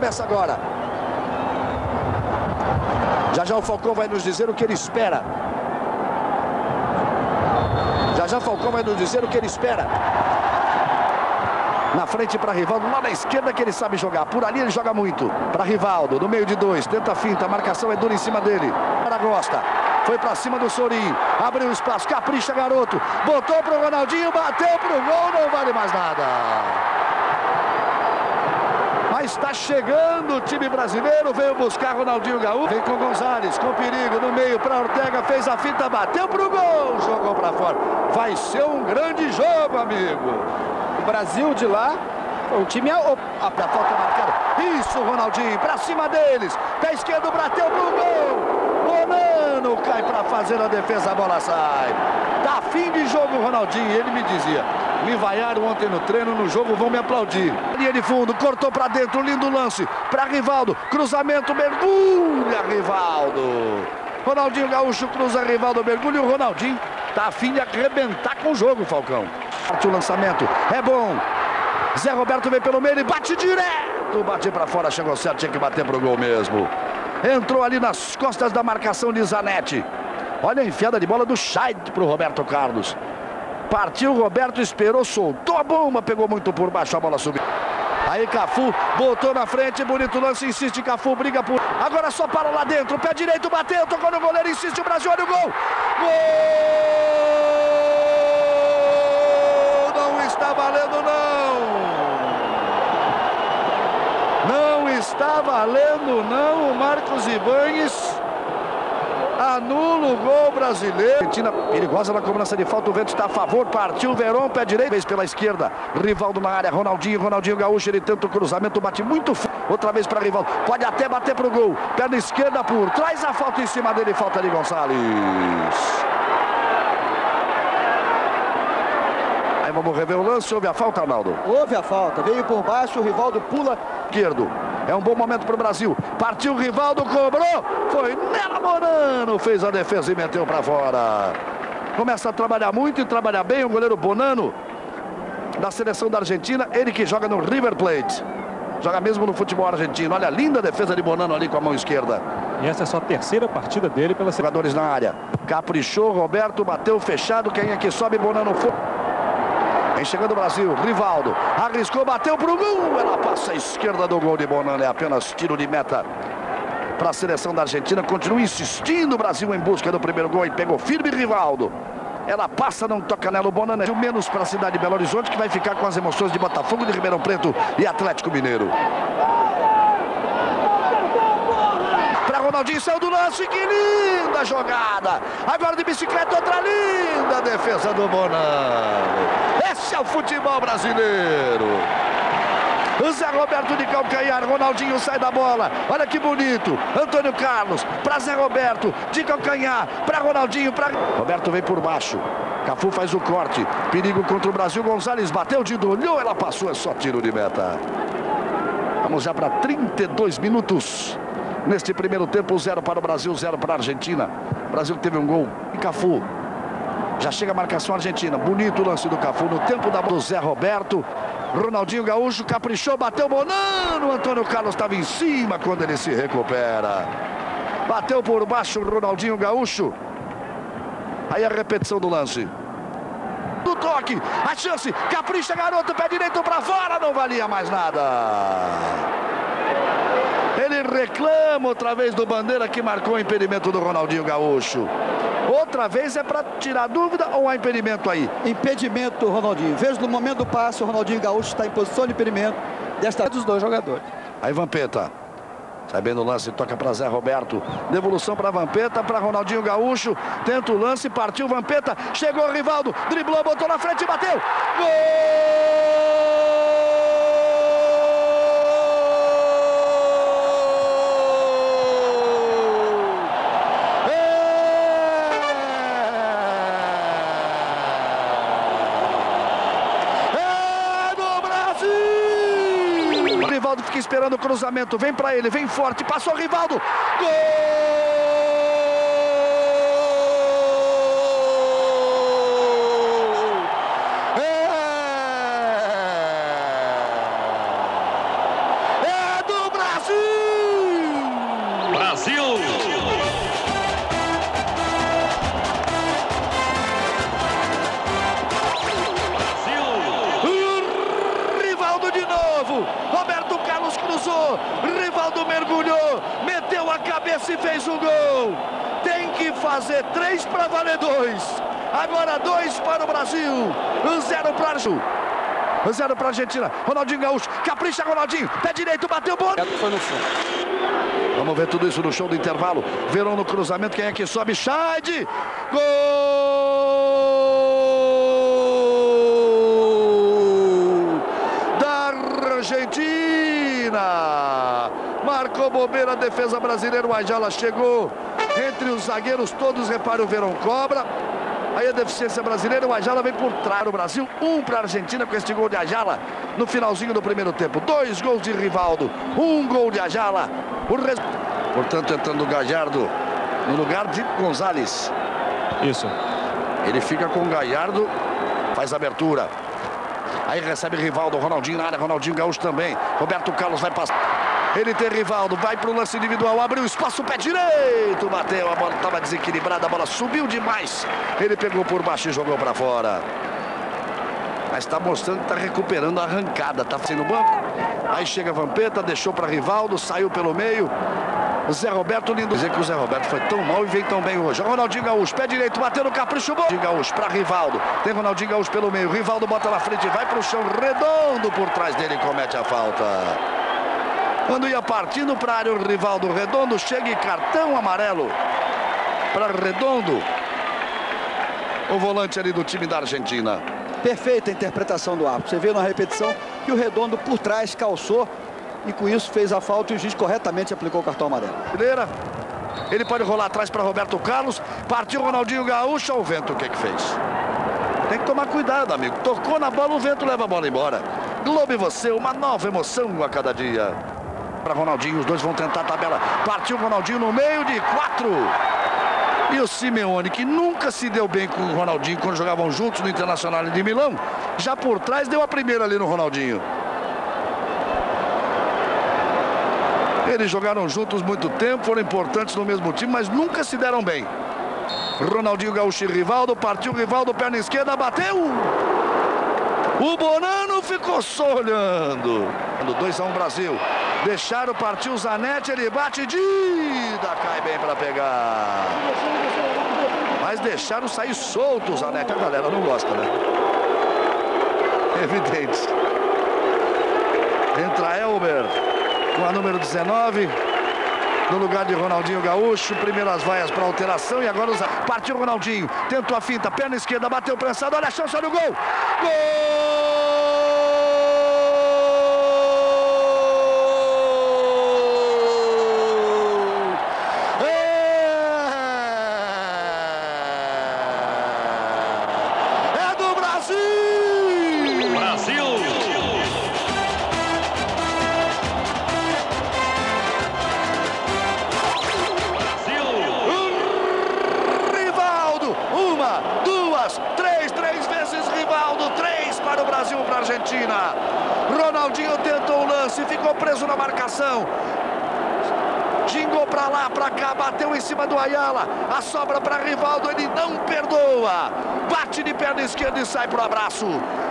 Começa agora. Já já o Falcão vai nos dizer o que ele espera. Já já o Falcão vai nos dizer o que ele espera. Na frente para Rivaldo, lá na esquerda que ele sabe jogar. Por ali ele joga muito. Para Rivaldo, no meio de dois, tenta finta, a marcação é dura em cima dele. Para Gosta, foi para cima do Sorin, abriu espaço, capricha garoto, botou pro Ronaldinho, bateu pro gol, não vale mais nada. Mas está chegando o time brasileiro, veio buscar Ronaldinho Gaúcho. Vem com Gonzalez, com perigo no meio para Ortega, fez a fita, bateu pro gol, jogou para fora. Vai ser um grande jogo, amigo. O Brasil de lá, o time a, a, a falta marcada. Isso, Ronaldinho, para cima deles. Pé esquerdo, bateu pro gol. Bonano cai para fazer a defesa, a bola sai. Tá fim de jogo, Ronaldinho. Ele me dizia, me vaiaram ontem no treino, no jogo vão me aplaudir. Linha de fundo, cortou para dentro, lindo lance. Para Rivaldo, cruzamento, mergulha Rivaldo. Ronaldinho Gaúcho cruza Rivaldo, mergulha o Ronaldinho. Tá afim de arrebentar com o jogo, Falcão. Parte o lançamento, é bom. Zé Roberto vem pelo meio e bate direto. Bate para fora, chegou certo, tinha que bater pro gol mesmo. Entrou ali nas costas da marcação de Zanetti. Olha a enfiada de bola do Scheid pro Roberto Carlos. Partiu, Roberto esperou, soltou a bomba, pegou muito por baixo, a bola subiu. Aí Cafu botou na frente, bonito lance, insiste Cafu, briga por. Agora só para lá dentro, pé direito, bateu, tocou no goleiro, insiste o Brasil, olha o gol! Gol! Não está valendo, não! Não está valendo, não, o Marcos Ibanes anula o gol brasileiro. Argentina perigosa na cobrança de falta, o vento está a favor, partiu. Verón, pé direito, vez pela esquerda, Rivaldo na área, Ronaldinho, Ronaldinho Gaúcho, ele tenta o cruzamento, bate muito outra vez para Rivaldo, pode até bater para o gol, perna esquerda por trás, a falta em cima dele, falta de Gonçalves. Aí vamos rever o lance, houve a falta, Arnaldo? Houve a falta, veio por baixo, o Rivaldo pula. Esquerdo, é um bom momento para o Brasil. Partiu o Rivaldo, cobrou. Foi Nela Bonano. Fez a defesa e meteu para fora. Começa a trabalhar muito e trabalhar bem o goleiro Bonano da seleção da Argentina. Ele que joga no River Plate. Joga mesmo no futebol argentino. Olha a linda defesa de Bonano ali com a mão esquerda. E essa é só a terceira partida dele pela Jogadores na área. Caprichou, Roberto bateu fechado. Quem é que sobe? Bonano foi. Vem chegando o Brasil, Rivaldo, arriscou, bateu pro gol, ela passa à esquerda do gol de Bonano, é apenas tiro de meta para a seleção da Argentina, continua insistindo o Brasil em busca do primeiro gol e pegou firme Rivaldo. Ela passa, não toca nela o Bonano, é menos para a cidade de Belo Horizonte, que vai ficar com as emoções de Botafogo, de Ribeirão Preto e Atlético Mineiro. Ronaldinho saiu do lance, que linda jogada. Agora de bicicleta, outra linda defesa do Bonano. Esse é o futebol brasileiro. Zé Roberto de calcanhar, Ronaldinho sai da bola. Olha que bonito. Antônio Carlos para Zé Roberto de calcanhar para Ronaldinho. Pra... Roberto vem por baixo. Cafu faz o corte. Perigo contra o Brasil. Gonzalez bateu de olhou, ela passou, é só tiro de meta. Vamos já para 32 minutos. Neste primeiro tempo, zero para o Brasil, zero para a Argentina. O Brasil teve um gol. E Cafu. Já chega a marcação argentina. Bonito o lance do Cafu no tempo da do Zé Roberto. Ronaldinho Gaúcho caprichou, bateu Bonano. Antônio Carlos estava em cima quando ele se recupera. Bateu por baixo o Ronaldinho Gaúcho. Aí a repetição do lance. Do toque, a chance, capricha garoto, pé direito para fora, não valia mais nada. Reclama outra vez do Bandeira que marcou o impedimento do Ronaldinho Gaúcho. Outra vez é para tirar dúvida ou há impedimento aí? Impedimento, Ronaldinho. Veja no momento do passe, o Ronaldinho Gaúcho está em posição de impedimento desta dos dois jogadores. Aí Vampeta. Sabendo o lance, toca para Zé Roberto. Devolução para Vampeta, para Ronaldinho Gaúcho. Tenta o lance, partiu Vampeta. Chegou o Rivaldo, driblou, botou na frente e bateu. Gol! Rivaldo fica esperando o cruzamento. Vem para ele, vem forte. Passou o Rivaldo. Gol! É! É Brasil! Mergulhou, meteu a cabeça e fez o gol. Tem que fazer três para valer dois. Agora dois para o Brasil, um zero para o Zero para a Argentina. Ronaldinho Gaúcho. Capricha Ronaldinho. Pé direito, bateu bola. Foi no fundo. Vamos ver tudo isso no show do intervalo. Verão no cruzamento. Quem é que sobe? Scheid. Gol da Argentina. Marcou bobeira a defesa brasileira. O Ajala chegou entre os zagueiros todos. Repare o Verão cobra. Aí a deficiência brasileira, o Ajala vem por trás do Brasil. Um para a Argentina com este gol de Ajala no finalzinho do primeiro tempo. Dois gols de Rivaldo, um gol de Ajala. O res... Portanto, entrando o Gajardo no lugar de Gonzalez. Isso. Ele fica com o Galhardo, faz a abertura. Aí recebe Rivaldo, Ronaldinho na área, Ronaldinho Gaúcho também. Roberto Carlos vai passar. Ele tem Rivaldo, vai para o lance individual, abriu espaço, pé direito, bateu, a bola estava desequilibrada, a bola subiu demais. Ele pegou por baixo e jogou para fora. Mas está mostrando que está recuperando a arrancada, está fazendo banco. Aí chega Vampeta, deixou para Rivaldo, saiu pelo meio. Zé Roberto lindo. Dizer que o Zé Roberto foi tão mal e vem tão bem hoje. Ronaldinho Gaúcho, pé direito, bateu no capricho bom. Gaúcho para Rivaldo. Tem Ronaldinho Gaúcho pelo meio. Rivaldo bota na frente, vai para o chão redondo por trás dele e comete a falta. Quando ia partindo para a área, o Rivaldo Redondo chega e cartão amarelo para Redondo. O volante ali do time da Argentina. Perfeita interpretação do árbitro. Você vê na repetição que o Redondo por trás calçou e com isso fez a falta e o juiz corretamente aplicou o cartão amarelo. Ele pode rolar atrás para Roberto Carlos. Partiu Ronaldinho Gaúcho. Olha o vento o que, que fez. Tem que tomar cuidado, amigo. Tocou na bola, o vento leva a bola embora. Globo e você, uma nova emoção a cada dia. Para Ronaldinho, os dois vão tentar a tabela. Partiu Ronaldinho no meio de quatro. E o Simeone, que nunca se deu bem com o Ronaldinho quando jogavam juntos no Internacional de Milão, já por trás deu a primeira ali no Ronaldinho. Eles jogaram juntos muito tempo, foram importantes no mesmo time, mas nunca se deram bem. Ronaldinho Gaúcho e Rivaldo, partiu Rivaldo, perna esquerda, bateu! O Bonano ficou só olhando. 2 a 1 um Brasil. Deixaram, partiu o Zanetti, ele bate, Dida, cai bem para pegar. Mas deixaram sair solto o Zanetti. A galera não gosta, né? Evidente. Entra Elber com a número 19. No lugar de Ronaldinho Gaúcho, primeiras vaias para alteração e agora usa. Partiu Ronaldinho, tentou a finta, perna esquerda, bateu prensado, olha a chance, olha o gol! Gol! Argentina. Ronaldinho tentou o lance, ficou preso na marcação. Gingou para lá, para cá, bateu em cima do Ayala. A sobra para Rivaldo, ele não perdoa. Bate de perna esquerda e sai pro abraço.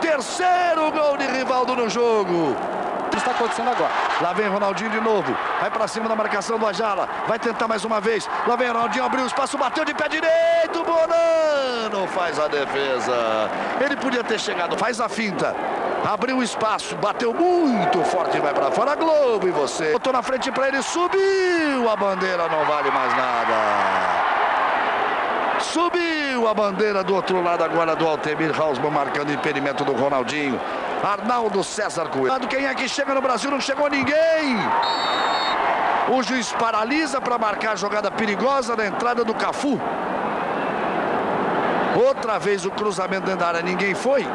Terceiro gol de Rivaldo no jogo. O que está acontecendo agora? Lá vem Ronaldinho de novo. Vai para cima da marcação do Ajala. Vai tentar mais uma vez. Lá vem Ronaldinho, abriu o espaço, bateu de pé direito. Bonano faz a defesa. Ele podia ter chegado, faz a finta. Abriu espaço, bateu muito forte vai para fora. Globo e você. Botou na frente para ele, subiu. A bandeira não vale mais nada. Subiu a bandeira do outro lado agora do Altemir Hausmann, marcando impedimento do Ronaldinho. Arnaldo César Coelho. Quem é que chega no Brasil? Não chegou ninguém. O juiz paralisa para marcar a jogada perigosa na entrada do Cafu. Outra vez o cruzamento dentro da área, ninguém foi.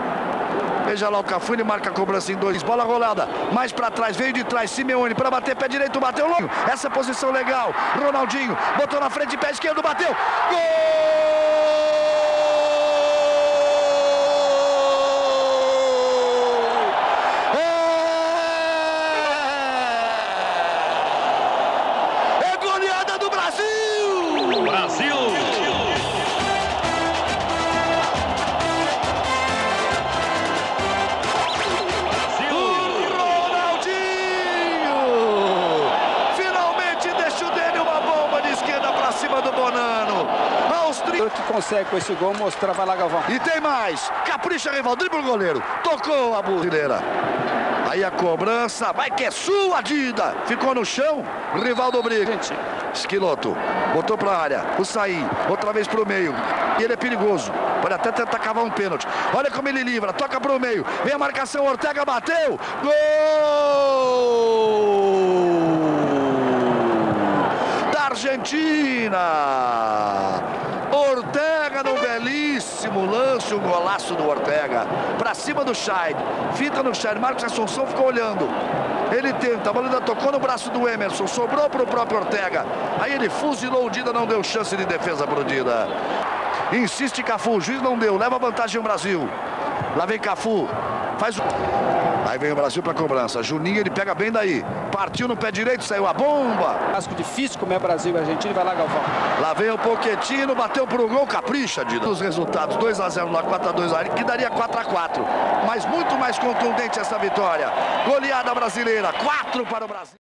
Veja lá o Cafu, ele marca a cobrança em dois. Bola rolada, mais para trás, veio de trás, Simeone para bater, pé direito, bateu longo. Essa posição legal. Ronaldinho botou na frente, pé esquerdo, bateu. Gol! Consegue com esse gol mostrar, vai lá, Galvão. E tem mais. Capricha, rival. Dribla o goleiro. Tocou a brasileira. Aí a cobrança. Vai que é sua, Dida. Ficou no chão. Rivaldo briga. Gente, Esquiloto. Botou pra área. O sair. Outra vez pro meio. E ele é perigoso. Pode até tentar cavar um pênalti. Olha como ele livra. Toca pro meio. Vem a marcação. Ortega bateu. Gol! Da Argentina. Ortega no belíssimo lance, o golaço do Ortega. Pra cima do Scheid. Fita no Scheid. Marcos Assunção ficou olhando. Ele tenta, a bola ainda tocou no braço do Emerson, sobrou para o próprio Ortega. Aí ele fuzilou o Dida, não deu chance de defesa para o Dida. Insiste Cafu, o juiz não deu, leva vantagem o Brasil. Lá vem Cafu, faz o... Aí vem o Brasil para cobrança. Juninho ele pega bem daí. Partiu no pé direito, saiu a bomba. clássico difícil como é Brasil e Argentina, vai lá, Galvão. Lá vem o Poquetino, bateu pro gol, capricha, Dida. Os resultados, 2 a 0 lá, 4 a 2 lá, que daria 4 a 4. Mas muito mais contundente essa vitória. Goleada brasileira, 4 para o Brasil.